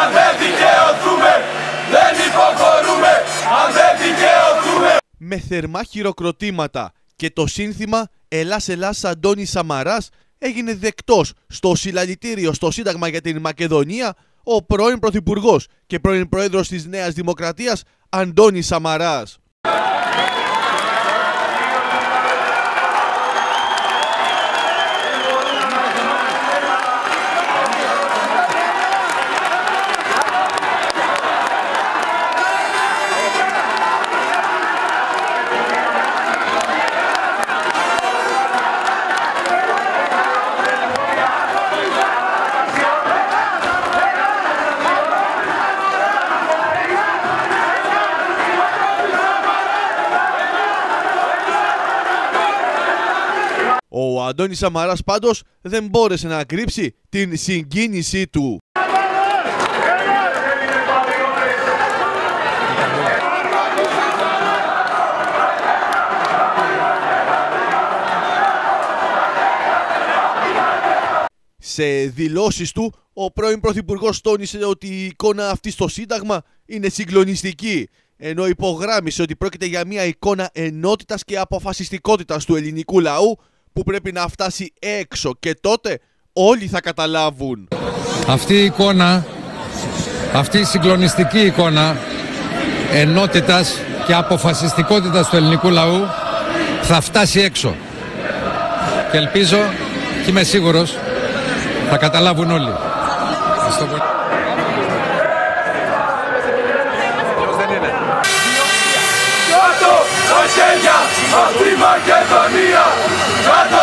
αν δεν δικαιωθούμε, δεν υποχωρούμε, αν δεν δικαιωθούμε. Με θερμά χειροκροτήματα και το σύνθημα Ελλάς Ελλάς Αντώνης Σαμαράς έγινε δεκτός στο συλλαλητήριο στο Σύνταγμα για την Μακεδονία ο πρώην Πρωθυπουργός και πρώην Πρόεδρος της Νέας Δημοκρατίας Αντώνης Σαμαράς. Ο Αντώνης Σαμαράς πάντως δεν μπόρεσε να κρύψει την συγκίνησή του. Σε δηλώσεις του, ο πρώην Πρωθυπουργός τόνισε ότι η εικόνα αυτή στο Σύνταγμα είναι συγκλονιστική, ενώ υπογράμμισε ότι πρόκειται για μια εικόνα ενότητας και αποφασιστικότητας του ελληνικού λαού που πρέπει να φτάσει έξω και τότε όλοι θα καταλάβουν. Αυτή η εικόνα, αυτή η συγκλονιστική εικόνα ενότητας και αποφασιστικότητας του ελληνικού λαού θα φτάσει έξω. Και ελπίζω και είμαι σίγουρος θα καταλάβουν όλοι. Τα χέρια απ' τη Μακεδονία! Κάτω